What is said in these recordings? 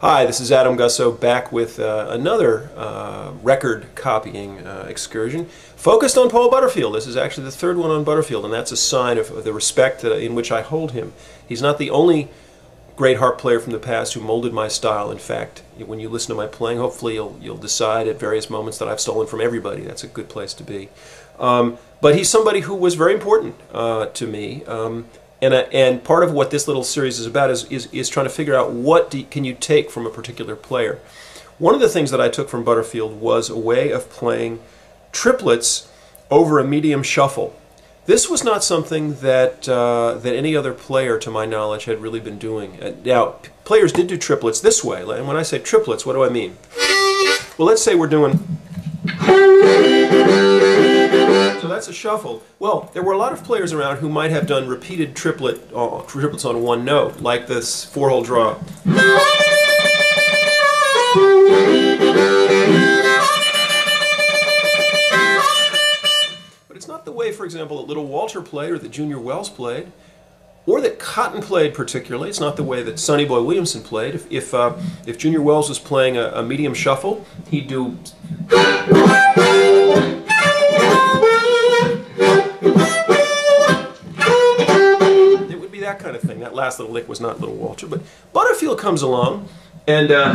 Hi, this is Adam Gussow back with uh, another uh, record copying uh, excursion focused on Paul Butterfield. This is actually the third one on Butterfield, and that's a sign of, of the respect that, in which I hold him. He's not the only great harp player from the past who molded my style. In fact, when you listen to my playing, hopefully you'll, you'll decide at various moments that I've stolen from everybody. That's a good place to be. Um, but he's somebody who was very important uh, to me. Um, and, uh, and part of what this little series is about is, is, is trying to figure out what do, can you take from a particular player. One of the things that I took from Butterfield was a way of playing triplets over a medium shuffle. This was not something that uh, that any other player, to my knowledge, had really been doing. Uh, now, players did do triplets this way, and when I say triplets, what do I mean? Well, let's say we're doing. That's a shuffle. Well, there were a lot of players around who might have done repeated triplet uh, triplets on one note, like this four-hole draw. But it's not the way, for example, that Little Walter played or that Junior Wells played, or that Cotton played particularly. It's not the way that Sonny Boy Williamson played. If, if, uh, if Junior Wells was playing a, a medium shuffle, he'd do... Last little lick was not Little Walter, but Butterfield comes along, and uh,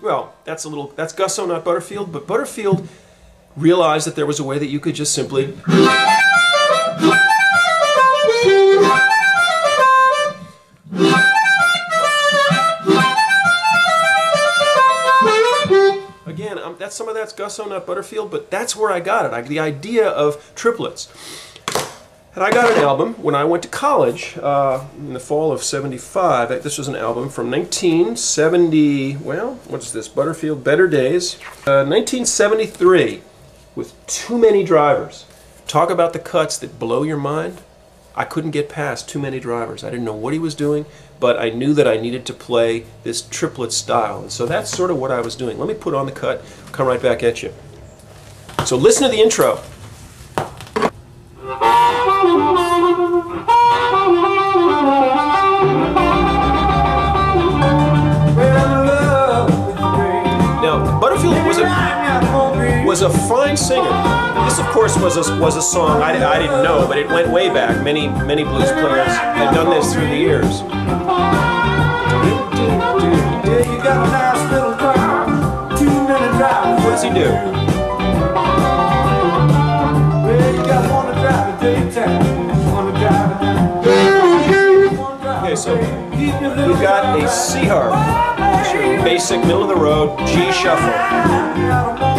well, that's a little that's Gussow, not Butterfield, but Butterfield realized that there was a way that you could just simply Again, um, that's some of that's Gussow, not Butterfield, but that's where I got it. I, the idea of triplets. And I got an album when I went to college uh, in the fall of 75. This was an album from 1970, well, what's this, Butterfield Better Days. Uh, 1973 with Too Many Drivers. Talk about the cuts that blow your mind. I couldn't get past Too Many Drivers. I didn't know what he was doing, but I knew that I needed to play this triplet style. And so that's sort of what I was doing. Let me put on the cut, come right back at you. So listen to the intro. Was a fine singer. This, of course, was a, was a song I, I didn't know, but it went way back. Many, many blues players had done this through the years. What does he do? Okay, so we've got a C harp, basic middle of the road G shuffle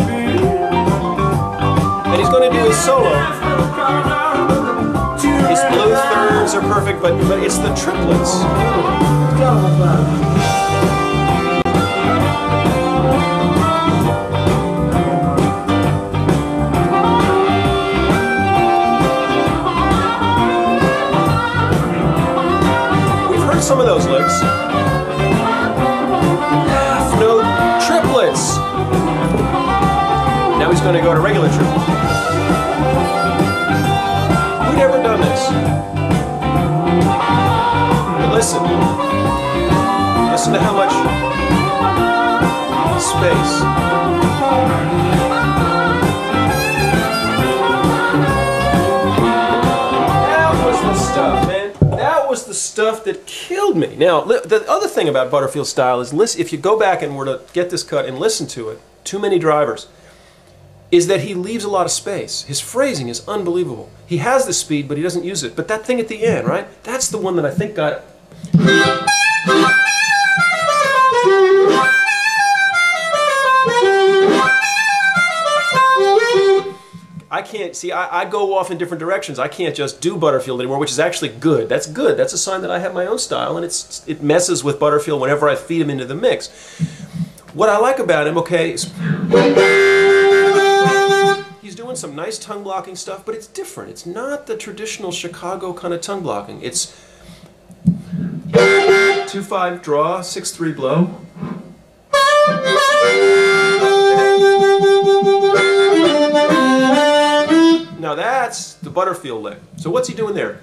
and he's going to do his solo. His blue thirds are perfect, but, but it's the triplets. Going to go to regular triplets. Who'd ever done this? But listen. Listen to how much space. That was the stuff, man. That was the stuff that killed me. Now, the other thing about Butterfield style is, listen, if you go back and were to get this cut and listen to it, too many drivers is that he leaves a lot of space. His phrasing is unbelievable. He has the speed, but he doesn't use it. But that thing at the end, right? That's the one that I think got. I can't see. I, I, go off in different directions. I can't just do Butterfield anymore, which is actually good. That's good. That's a sign that I have my own style, and it's it messes with Butterfield whenever I feed him into the mix. What I like about him, okay, is doing some nice tongue blocking stuff, but it's different. It's not the traditional Chicago kind of tongue blocking. It's 2-5 draw, 6-3 blow. Now that's the Butterfield lick. So what's he doing there?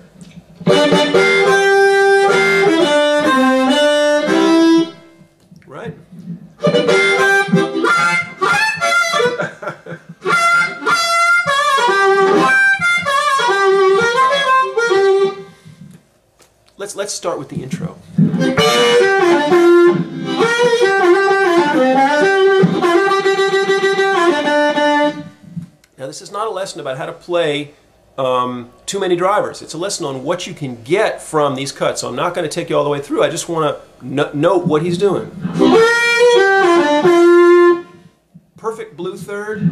With the intro. Now, this is not a lesson about how to play um, too many drivers. It's a lesson on what you can get from these cuts. So I'm not going to take you all the way through. I just want to note what he's doing. Perfect blue third.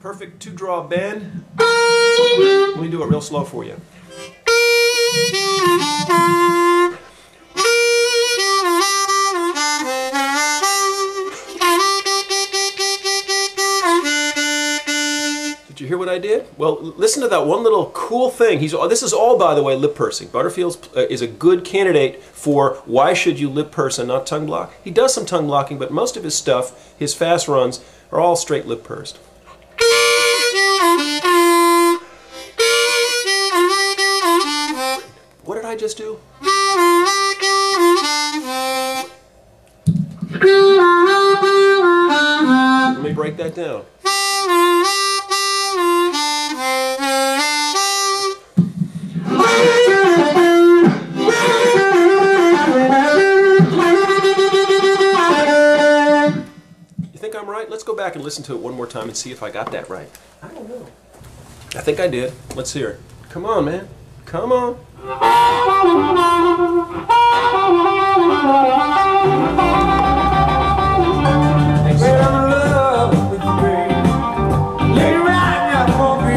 Perfect two draw bend. Let me do it real slow for you. Did you hear what I did? Well, listen to that one little cool thing. He's this is all, by the way, lip pursing. Butterfield uh, is a good candidate for why should you lip purse and not tongue block. He does some tongue blocking, but most of his stuff, his fast runs, are all straight lip pursed. I just do? Let me break that down. You think I'm right? Let's go back and listen to it one more time and see if I got that right. I don't know. I think I did. Let's hear it. Come on, man. Come on.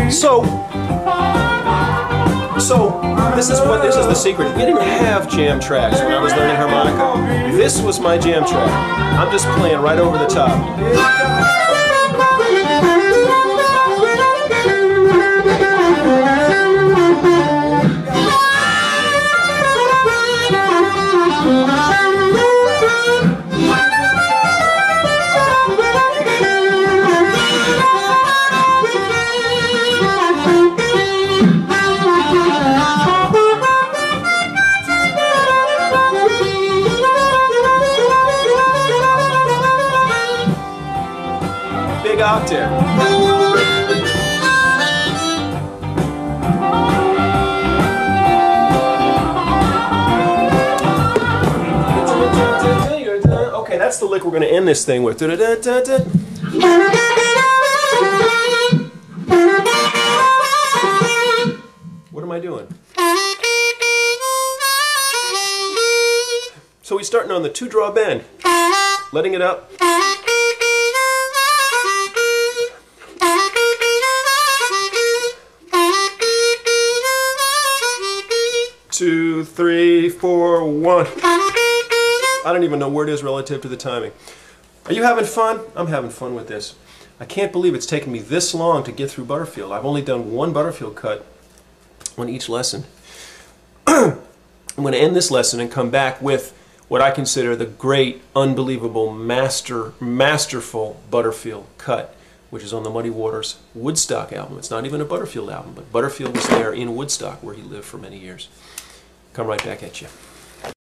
So, so this is what this is the secret. We didn't have jam tracks when I was learning harmonica. This was my jam track. I'm just playing right over the top. Lick we're going to end this thing with. What am I doing? So we're starting on the two draw bend, letting it up. two, three, four, one. I don't even know where it is relative to the timing. Are you having fun? I'm having fun with this. I can't believe it's taken me this long to get through Butterfield. I've only done one Butterfield cut on each lesson. I'm going to end this lesson and come back with what I consider the great, unbelievable, master, masterful Butterfield cut, which is on the Muddy Waters Woodstock album. It's not even a Butterfield album, but Butterfield was there in Woodstock where he lived for many years come right back at you.